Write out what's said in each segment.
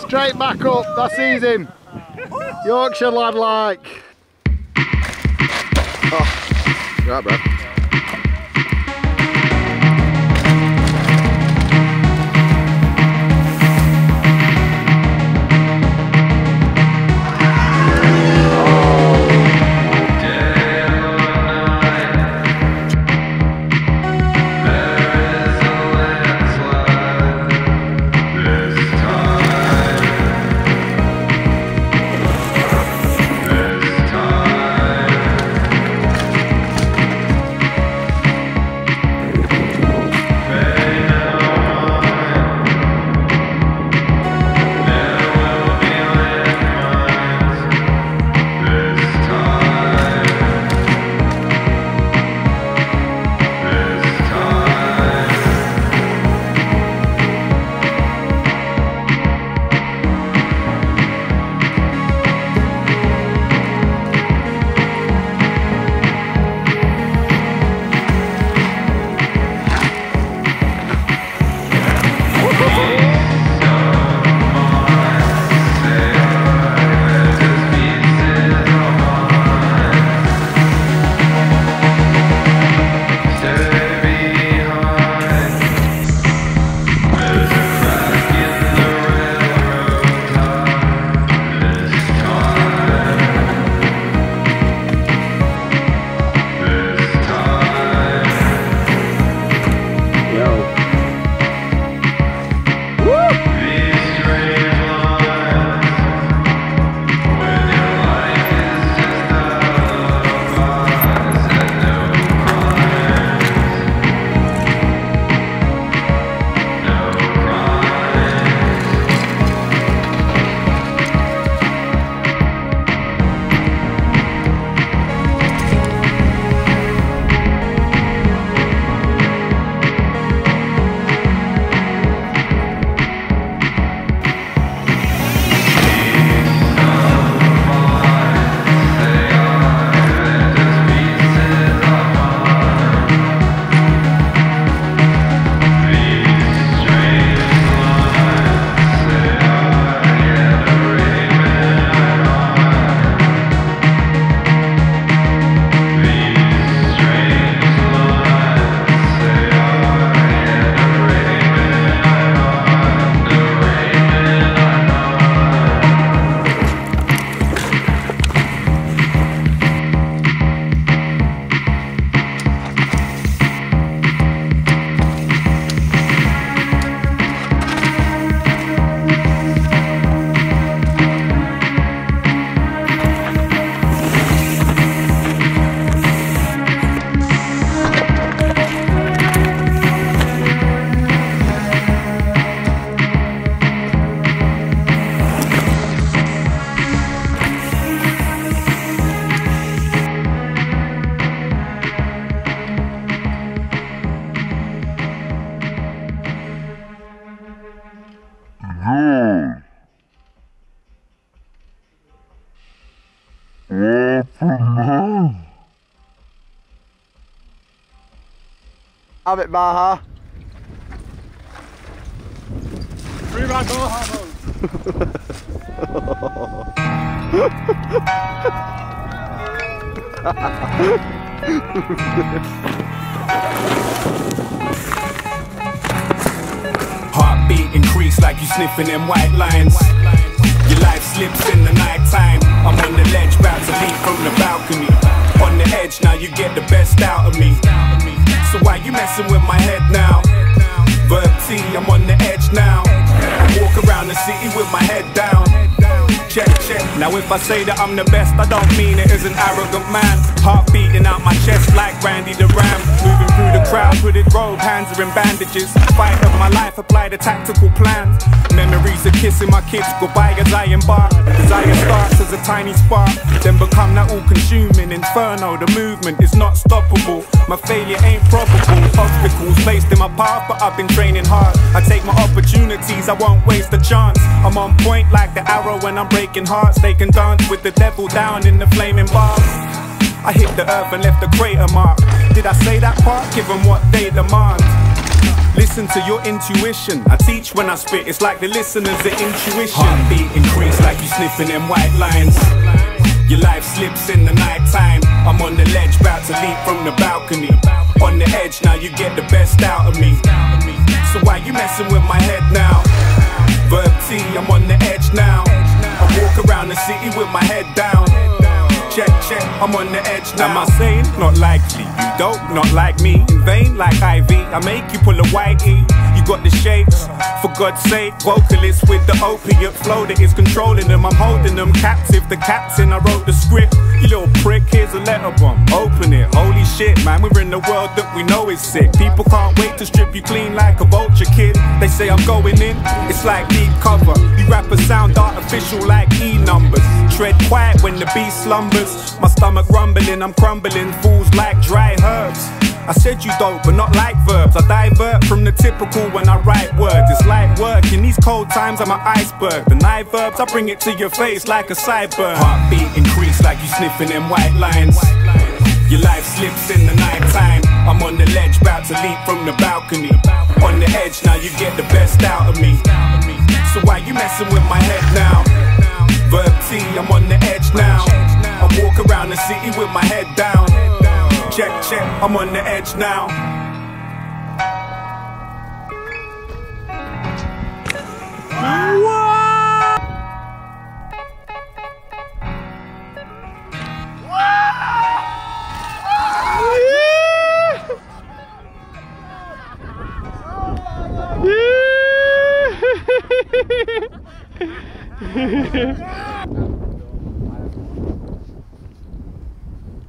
Straight back up, that's easy. Yorkshire lad like. Oh, right, bro. Have it, Baha. Free Baha, Heartbeat increase like you sniffing them white lines. Your life slips in the night time. I'm on the ledge, about to leap from the balcony. On the edge, now you get the best out of me. So why you messing with my head now? Verb T, I'm on the edge now. I walk around the city with my head down. Check, check. Now if I say that I'm the best, I don't mean it as an arrogant man. Heart beating out my chest like Randy the Ram. Through the crowd, hooded robe, hands are in bandages. Fight of my life, apply the tactical plan. Memories of kissing my kids goodbye as I embark. Desire starts as a tiny spark, then become that all-consuming inferno. The movement is not stoppable. My failure ain't probable. Obstacles placed in my path, but I've been training hard. I take my opportunities, I won't waste a chance. I'm on point like the arrow when I'm breaking hearts. They can dance with the devil down in the flaming bars. I hit the earth and left a crater mark. Did I say that part? Give them what they demand. Listen to your intuition. I teach when I spit, it's like the listeners are intuition. Heartbeat increase like you sniffing them white lines. Your life slips in the night time. I'm on the ledge, about to leap from the balcony. On the edge, now you get the best out of me. So why you messing with my head now? Verb T, I'm on the edge now. I walk around the city with my head down. Check, check, I'm on the edge now. Am I saying? Not likely. You don't, not like me. In vain, like Ivy. I make you pull a whitey. Got the shapes. For God's sake, vocalists with the opiate flow that is controlling them. I'm holding them captive. The captain, I wrote the script. You little prick, here's a letter bomb. Open it. Holy shit, man, we're in the world that we know is sick. People can't wait to strip you clean like a vulture kid. They say I'm going in, it's like deep cover. You rappers sound artificial like E numbers. Tread quiet when the beast slumbers. My stomach rumbling, I'm crumbling. Fools like dry herbs. I said you don't, but not like verbs. I divert from the typical when I write words. It's light work. In these cold times, I'm an iceberg. The night verbs, I bring it to your face like a sideburn. Heartbeat increase like you sniffing them white lines. Your life slips in the night time. I'm on the ledge, about to leap from the balcony. On the edge, now you get the best out of me. So why you messing with my head now? Verb T, I'm on the edge now. I walk around the city with my head down. Check, check, I'm on the edge now.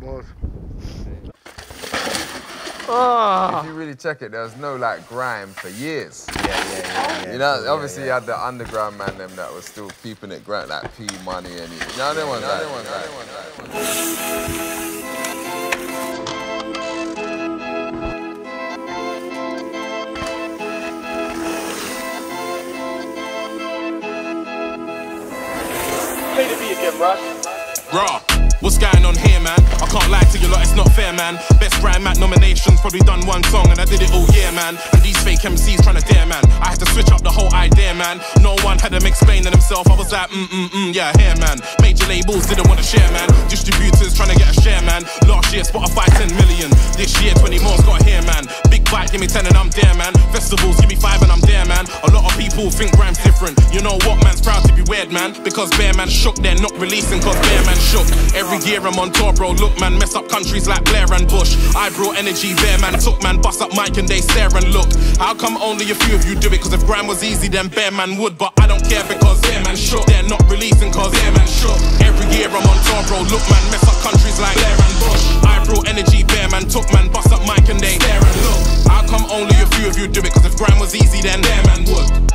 Was. If you really check it, there was no like grime for years. Yeah, yeah, yeah. You know, obviously you had the underground man them that was still keeping it grind, like P Money and you know them ones. like- them ones like- Play the beat again, Russ. Raw. What's going on here, man? I can't lie to you, lot, it's not fair, man. Best Grime Mac nominations, probably done one song, and I did it all year, man. And these fake MCs trying to dare, man. I had to switch up the whole idea, man. No one had them explaining themselves. I was like, mm mm mm, yeah, here, man. Major labels didn't want to share, man. Distributors trying to get a share, man. Last year, Spotify 10 million. This year, 20 more's got here, man. Big bite, give me 10 and I'm there, man. Festivals, give me 5 and I'm there, man. A lot of people think Grime's different. You know what, man's proud to be weird, man. Because Bear Man shook, they're not releasing, cause Bear Man shook. Every year I'm on tour, bro. Look, man, mess up countries like Blair and Bush. I brought energy, Bear Man took, man. Bust up mic and they stare and look. How come only a few of you do it? Cause if Grime was easy, then Bear Man would. But I don't care because Bear Man shook. They're not releasing, cause Bear Man shook. Every year I'm on tour, bro. Look, man, mess up countries like Blair and Bush. Brought energy, Bear Man took, man. Bust up mic and they stare and look. How come only a few of you do it? Cause if Grime was easy, then Bear Man would.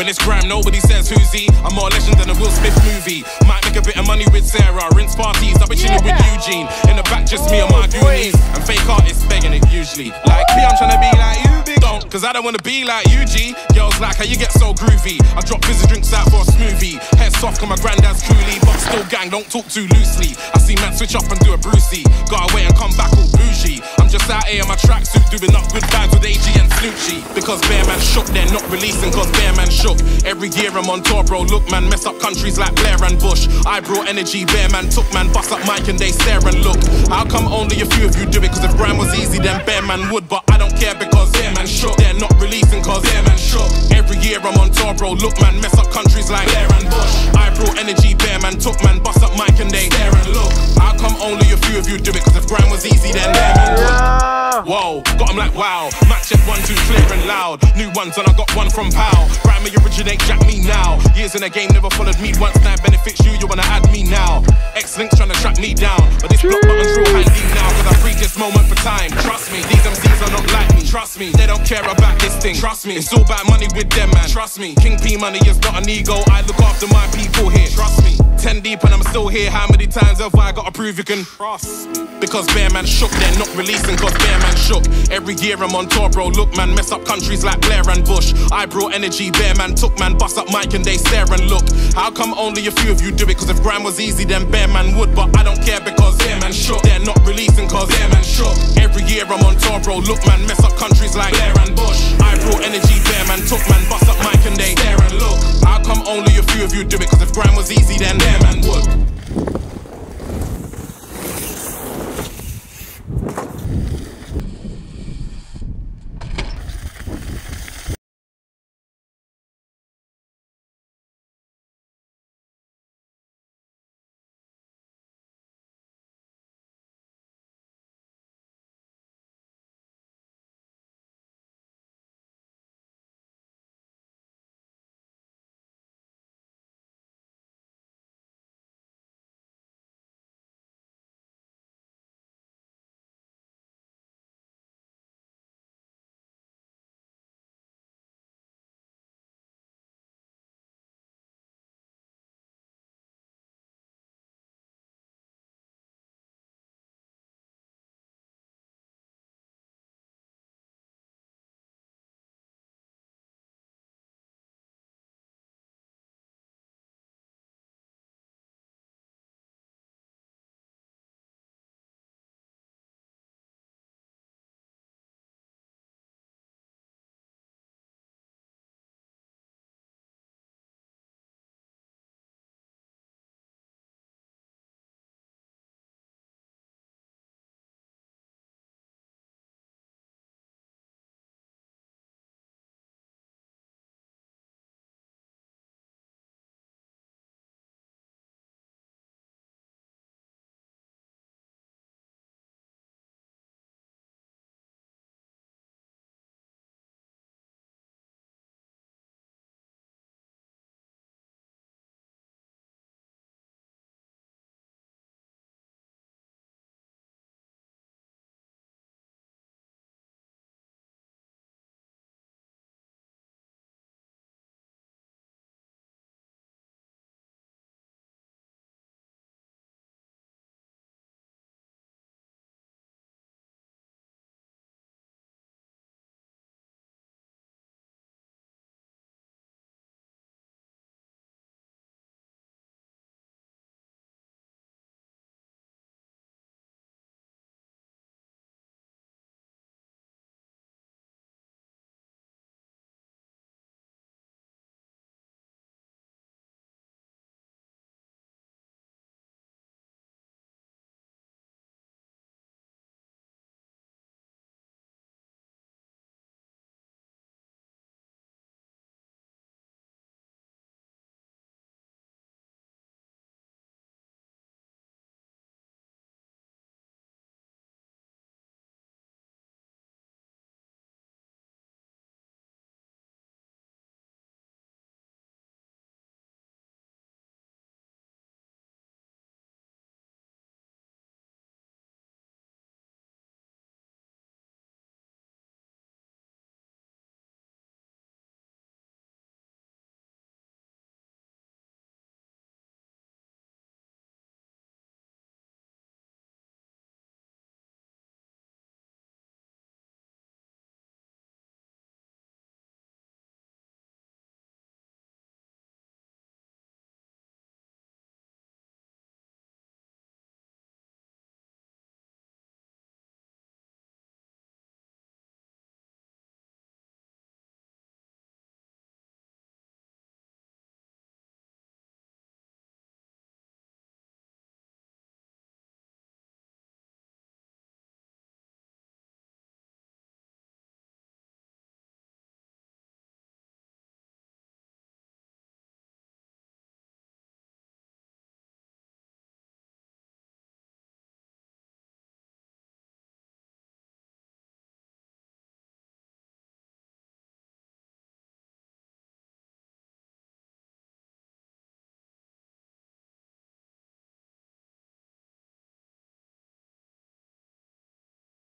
When it's Grime, nobody says who's he. I'm more legend than a Will Smith movie. Might make a bit of money with Sarah. Rinse parties, I've been chilling with Eugene. In the back, just me and my oh, goonies. And fake artists begging it usually. Like me, I'm trying to be like you. Don't, cause I don't wanna be like you, G. Girls like how you get so groovy. I drop fizzy drinks out for a smoothie. Head soft, cause my granddad's coolie. But still gang, don't talk too loosely. I see man switch up and do a Brucey. Gotta wait and come back all bougie. I'm just out here in my tracksuit doing up good vibes with AG and Snoochie. Because Bear Man shook, they're not releasing cause Bear Man shook. Every year I'm on tour, bro. Look, man, mess up countries like Blair and Bush. I brought energy, Bear Man took, man, bust up mic and they stare and look. How come only a few of you do it? Cause if Grime was easy, then Bear Man would. But I don't care because Bear Man shook. They're not releasing cause Bear Man shook. Every year I'm on tour, bro. Look, man, mess up countries like Blair and Bush. I brought energy, Bear Man took, man, bust up mic and they stare and look. How come only a few of you do it? Cause if Grime was easy, then Bear Man would. Whoa, got 'em like wow. Match check one, two, clear and loud. New ones, and I got one from Pow. Grime me originate, jack me now. Years in the game, never followed me once. Now it benefits you, you wanna add me now. X links trying to track me down. But this block button's real handy now. Cause I freak this moment for time. Trust me, these MCs are not like me. Trust me, they don't care about this thing. Trust me, it's all about money with them, man. Trust me, King P money is not an ego. I look after my people here. Trust me ten deep and I'm still here. How many times have I gotta prove you can cross? Because Bear Man shook, they're not releasing cause Bear Man shook. Every year I'm on tour, bro. Look, man, mess up countries like Blair and Bush. I brought energy, Bear Man took, man. Bust up mic and they stare and look. How come only a few of you do it? Cause if grime was easy, then Bear Man would. But I don't care because Bear Man shook. They're not releasing cause Bear Man shook. Every year I'm on tour, bro. Look, man, mess up countries like Blair and Bush. I brought energy, Bear Man took, man. Bust up mic and they stare and look. How come only a few of you do it? Cause if grime was easy, then Bear man, what?